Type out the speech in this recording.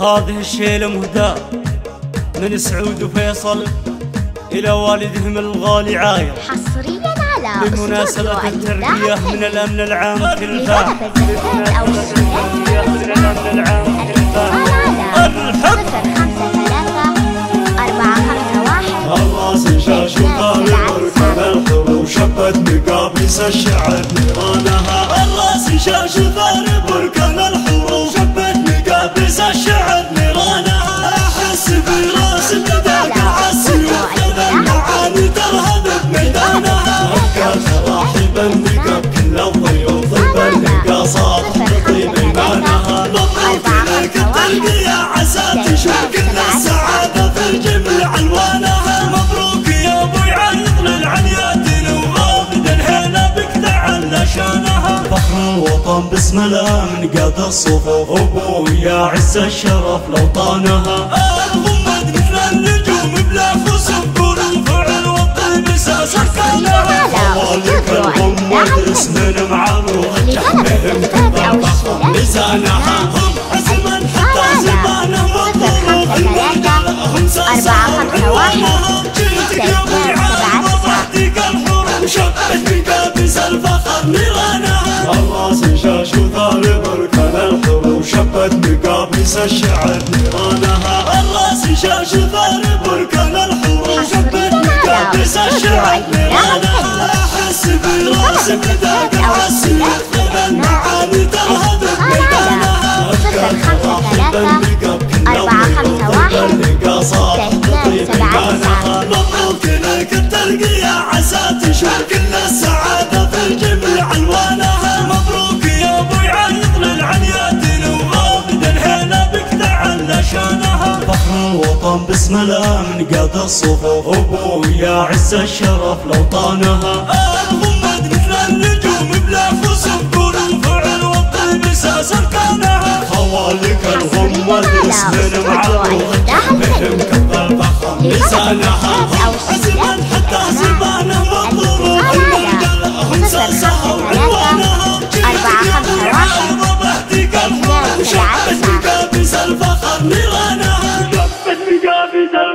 هذه الشيلة مهداة من سعود وفيصل إلى والدهم الغالي عاير. حصريا على بمناسبة التربية من الأمن العام في الزكاة أو التربية من الأمن العام في الحب وطالب اركب شبت مقابيس الشعر نيرانها الراس شاش ضارب اركان الحروب. لك التربية عسى تشوف كل السعادة في جميع ألوانها مبروك يا أبوي عيط للعنيات وغابد الهنا بك تعلى شانها. فخر الوطن بسم الأمن قاد الصفوف. أبوي يا عز الشرف لوطانها الغمد مثل النجوم بلا خسف قول فعل والطيب ساس اركانها خوالك الغمد اسم معروف تحميهم كبر فخم ميزانها الفخر نيرانها الراس شاش وثالب أركان الحروب شبت بكابس الشعر نيرانها. الراس شاش وثالب أركان الحروب شبت بكابس الشعر نيرانها. احس براس بداك عسي يخذ المعاني ترهب بميدانها صفر خمسة ثلاثة أربعة خمسة واحد. اثنان سبعة تسعة. مبروك لك الترقية عسى تشوف كل الوطن بسم الأمن قاد الصفوف أبوي يا عز الشرف لوطانها الغمد مثل النجوم بلا خسف قول فعل والطيب ساس أركانها خوالك الغمد اسم معروف تحميهم كثر فخم لسانها حزما حتى زمانه والظروف المعدلة هم ساسها وعنوانها أربعة خمسة واحد شعبت مكابس الفخر Krishna.